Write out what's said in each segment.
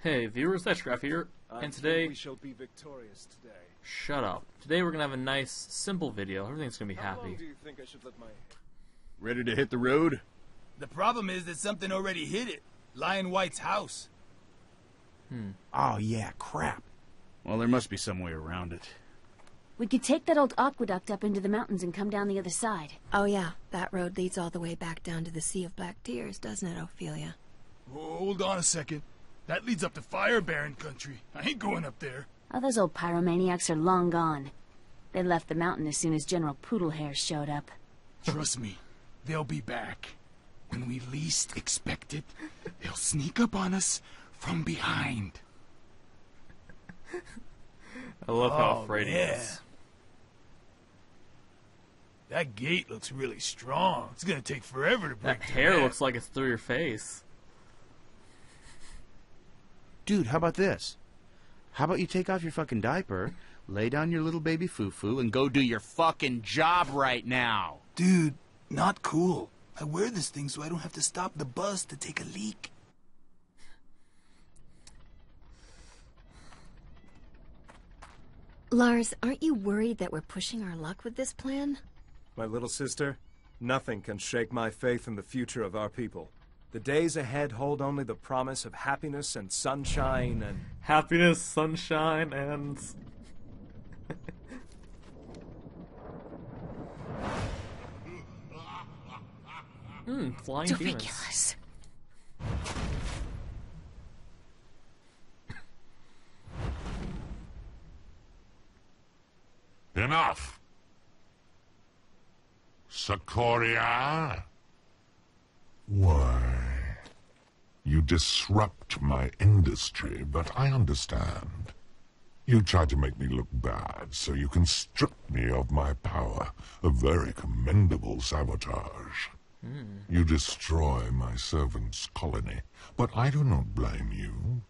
Hey viewers, That's Hexcraft here, I and today, we shall be victorious today. shut up. Today we're gonna have a nice, simple video. Everything's gonna be How long happy. do you think I should let my Ready to hit the road? The problem is that something already hit it. Lionwhyte's house. Hmm. Oh, yeah, crap. Well, there must be some way around it. We could take that old aqueduct up into the mountains and come down the other side. Oh yeah, that road leads all the way back down to the Sea of Black Tears, doesn't it, Ophelia? Hold on a second. That leads up to Fire Baron country. I ain't going up there. Oh, those old pyromaniacs are long gone. They left the mountain as soon as General Poodlehair showed up. Trust me, they'll be back. When we least expect it, they'll sneak up on us from behind. I love how Oh, afraid he is. That gate looks really strong. It's gonna take forever to break That through hair that. looks like it's through your face. Dude, how about this? How about you take off your fucking diaper, lay down your little baby foo-foo, and go do your fucking job right now? Dude, not cool. I wear this thing so I don't have to stop the bus to take a leak. Lars, aren't you worried that we're pushing our luck with this plan? my little sister? Nothing can shake my faith in the future of our people. The days ahead hold only the promise of happiness and sunshine and Happiness, sunshine, and hmm, flying demons. Ridiculous. Enough! Succoria? Why? You disrupt my industry, but I understand. You try to make me look bad so you can strip me of my power. A very commendable sabotage. Hmm. You destroy my servant's colony, but I do not blame you.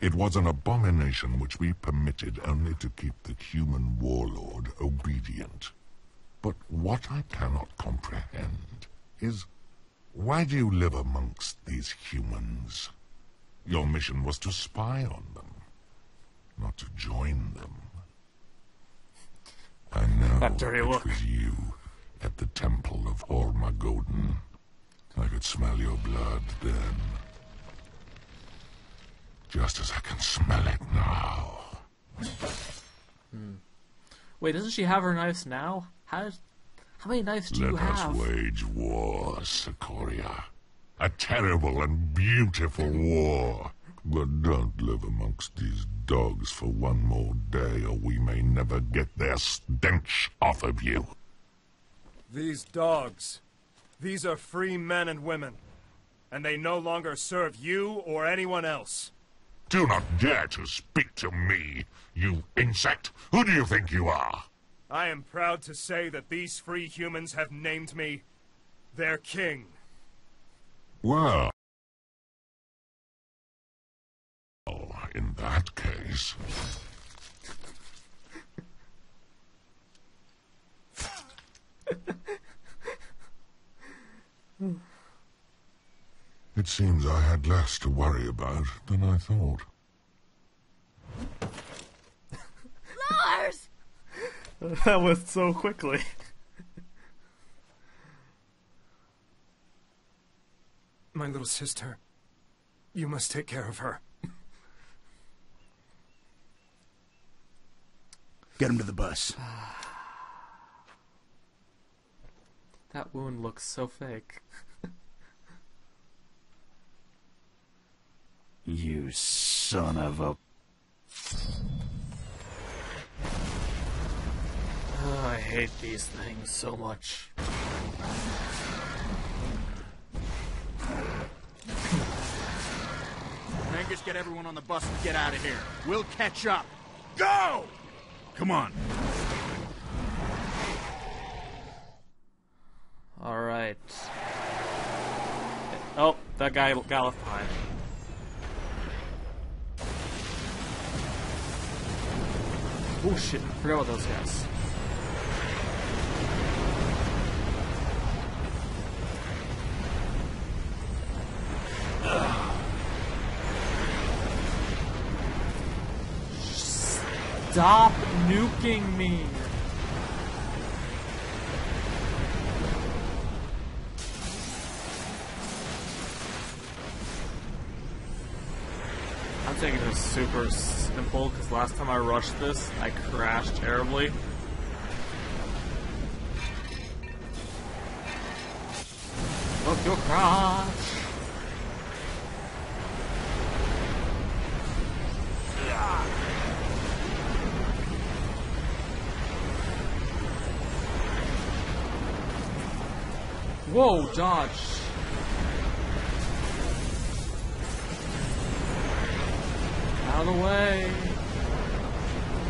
It was an abomination which we permitted only to keep the human warlord obedient. But what I cannot comprehend is why do you live amongst these humans? Your mission was to spy on them, not to join them. I know it look. was you at the Temple of Ormagöden. I could smell your blood then. Just as I can smell it now. Hmm. Wait, doesn't she have her knives now? How how many knives do you Let us wage war, Succoria. A terrible and beautiful war. But don't live amongst these dogs for one more day, or we may never get their stench off of you. these dogs. These are free men and women, and they no longer serve you or anyone else. Do not dare to speak to me, you insect. Who do you think you are? I am proud to say that these free humans have named me their king. Well, in that case, it seems I had less to worry about than I thought. Lars! that was so quickly. My little sister. You must take care of her. Get him to the bus. That wound looks so fake. You son of a... Oh, I hate these things so much. Angus, get everyone on the bus and get out of here. We'll catch up. Go! Come on. Alright. Oh, that guy got left behind. Oh shit, I forgot about those guys. Stop nuking me! I'm taking this super simple because last time I rushed this, I crashed terribly. Look your crash! Whoa, dodge! Out of the way!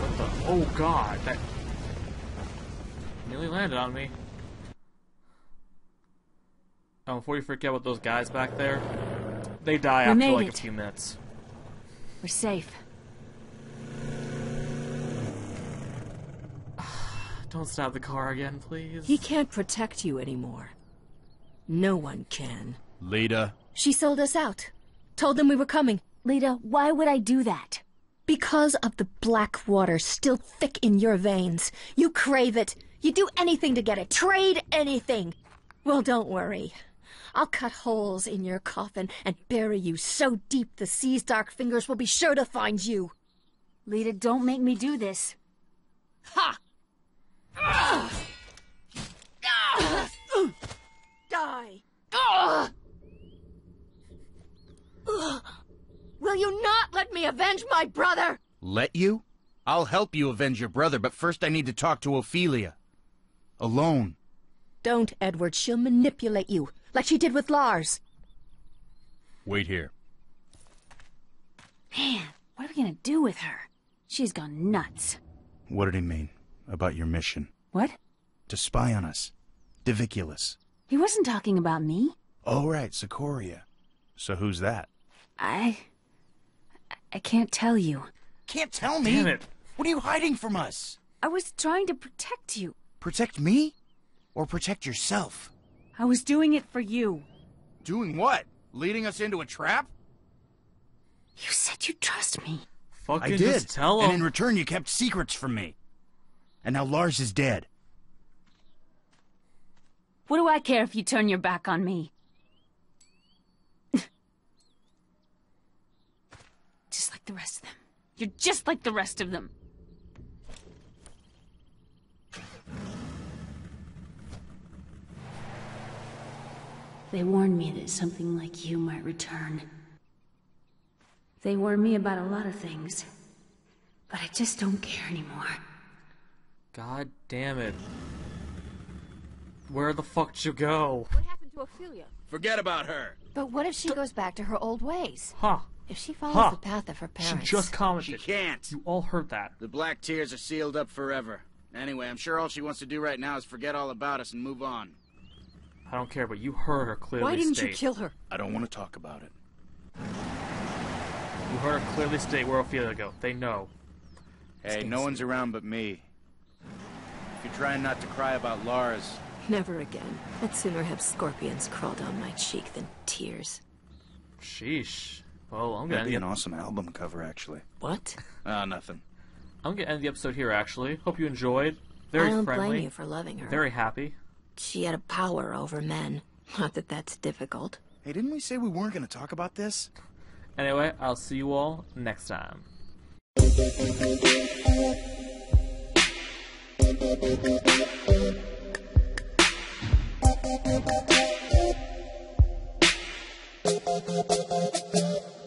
What the? Oh god, that nearly landed on me. Oh, before you forget about those guys back there, they die We after like a few minutes. We're safe. Don't stab the car again, please. He can't protect you anymore. No one can. Lita, She sold us out. Told them we were coming. Lita, why would I do that? Because of the black water still thick in your veins. You crave it. You'd do anything to get it. Trade anything. Well, don't worry. I'll cut holes in your coffin and bury you so deep the sea's dark fingers will be sure to find you. Lita, don't make me do this. Ha! Ah! Ah! Ugh! Ugh! Die! Ugh! Ugh! Will you not let me avenge my brother? let you? I'll help you avenge your brother, but first I need to talk to Ophelia. Alone. Don't, Edward. She'll manipulate you, like she did with Lars. Wait here. Man, what are we gonna do with her? She's gone nuts. What did he mean? About your mission? What? To spy on us. Doviculus. He wasn't talking about me. Oh, right, Succoria. So who's that? I. I can't tell you. Can't tell me. Damn it. What are you hiding from us? I was trying to protect you. Protect me? Or protect yourself? I was doing it for you. Doing what? Leading us into a trap? You said you trust me. Fucking I did. just tell and in return, you kept secrets from me. And now Lars is dead. What do I care if you turn your back on me? just like the rest of them. You're just like the rest of them. They warned me that something like you might return. They warned me about a lot of things. But I just don't care anymore. God damn it. Where the fuck did you go? What happened to Ophelia? Forget about her. But what if she goes back to her old ways? Huh. If she follows Huh. the path of her parents. She parents. just She commented. can't. You all heard that. The black tears are sealed up forever. Anyway, I'm sure all she wants to do right now is forget all about us and move on. I don't care, but you heard her clearly Why didn't state. you kill her? I don't want to talk about it. You heard her clearly state where Ophelia go. They know. Hey, no one's around but me. If you're trying not to cry about Lars, Never again. I'd sooner have scorpions crawl down my cheek than tears. Sheesh. Well, I'm that'd gonna be an awesome album cover, actually. What? Ah, nothing. I'm gonna end the episode here. Actually, hope you enjoyed. Very I don't friendly. blame you for loving her. Very happy. She had a power over men. Not that that's difficult. Hey, didn't we say we weren't going to talk about this? Anyway, I'll see you all next time. Thank you.